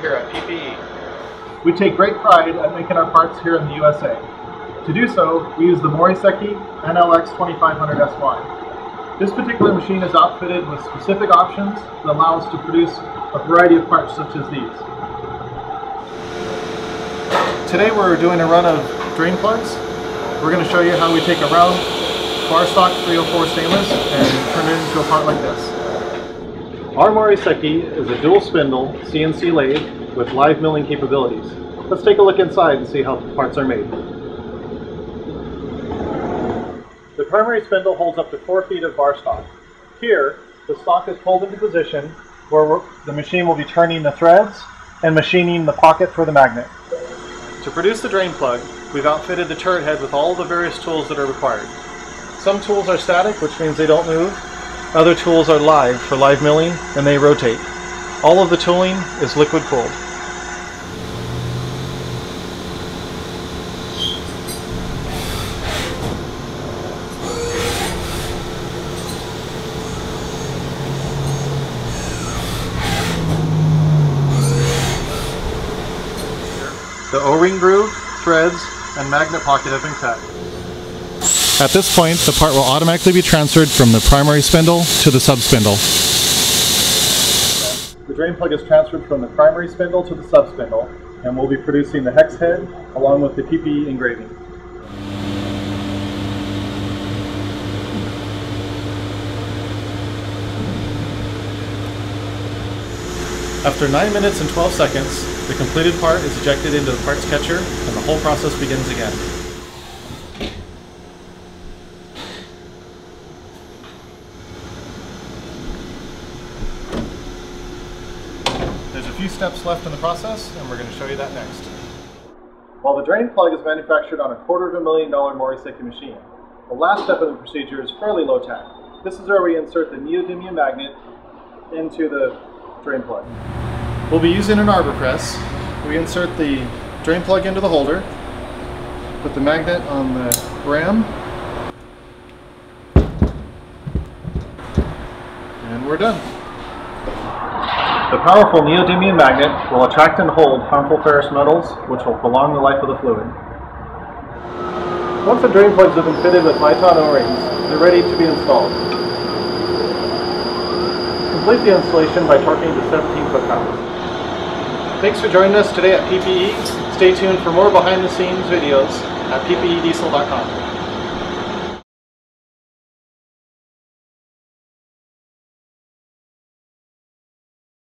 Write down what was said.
here at PPE. We take great pride at making our parts here in the USA. To do so, we use the Mori Seiki NLX 2500SY. This particular machine is outfitted with specific options that allow us to produce a variety of parts such as these. Today we're doing a run of drain plugs. We're going to show you how we take a round bar stock 304 stainless and turn it into a part like this. Our Mori Seiki is a dual spindle CNC lathe with live milling capabilities. Let's take a look inside and see how parts are made. The primary spindle holds up to 4 feet of bar stock. Here, the stock is pulled into position where the machine will be turning the threads and machining the pocket for the magnet. To produce the drain plug, we've outfitted the turret head with all the various tools that are required. Some tools are static, which means they don't move. Other tools are live for live milling, and they rotate. All of the tooling is liquid cooled. The O-ring groove, threads, and magnet pocket have been cut. At this point, the part will automatically be transferred from the primary spindle to the sub-spindle. The drain plug is transferred from the primary spindle to the sub-spindle, and we'll be producing the hex head along with the PPE engraving. After 9 minutes and 12 seconds, the completed part is ejected into the parts catcher and the whole process begins again. There's a few steps left in the process and we're going to show you that next. While the drain plug is manufactured on a quarter of a million dollar Mori Seiki machine, the last step of the procedure is fairly low tech. This is where we insert the neodymium magnet into the drain plug. We'll be using an arbor press. We insert the drain plug into the holder, put the magnet on the ram, and we're done. The powerful neodymium magnet will attract and hold harmful ferrous metals, which will prolong the life of the fluid. Once the drain plugs have been fitted with Viton O-rings, they're ready to be installed. Complete the installation by torquing to 17 foot-pounds. Thanks for joining us today at PPE. Stay tuned for more behind-the-scenes videos at ppediesel.com.